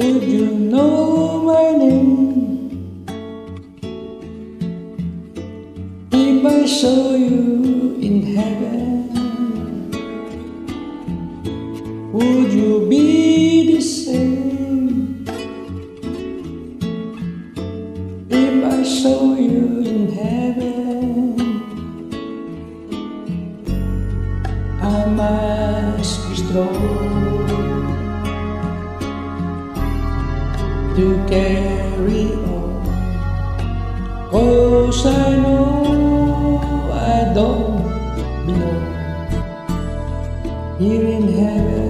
Would you know my name if I saw you in heaven? Would you be the same if I saw to carry on. Cause I know I don't belong here in heaven.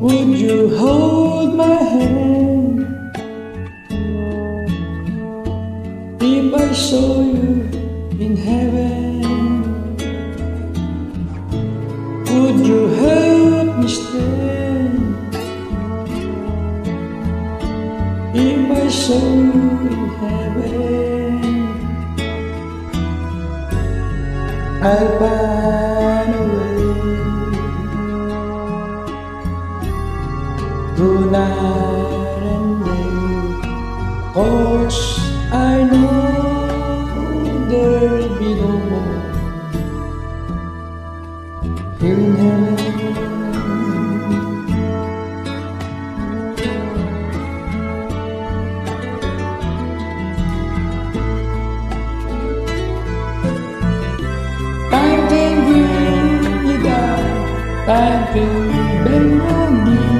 Would you hold my hand saw you in heaven? Would you help me stand if I saw you in heaven? I'll find a way through night and day, there'll be no more in heaven. You time can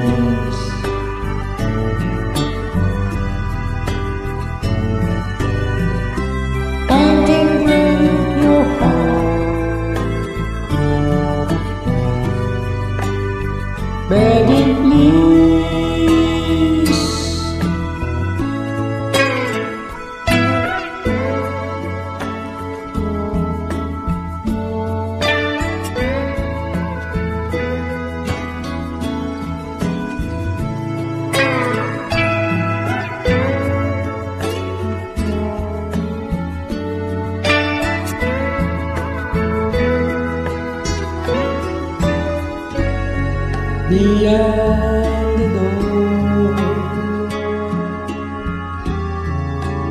the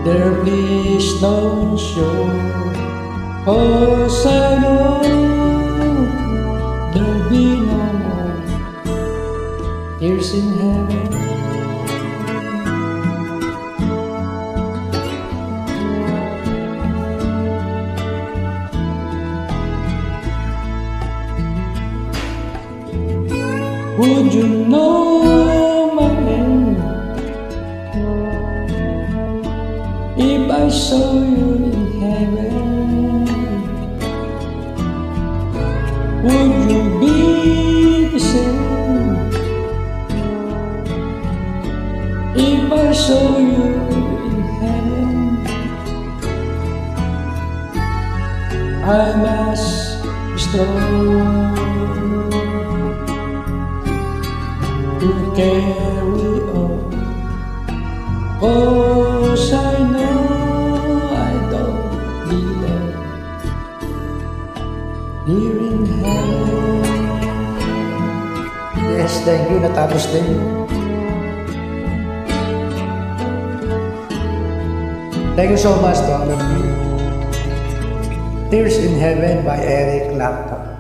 There show. There'll be no more Tears in heaven Would you know my name if I saw you in heaven? Would you be the same if I saw you in heaven? I must be strong. Carry on Cause I know I don't in heaven Yes, thank you. Thank you so much, Dr. Tears in Heaven by Eric Clapton.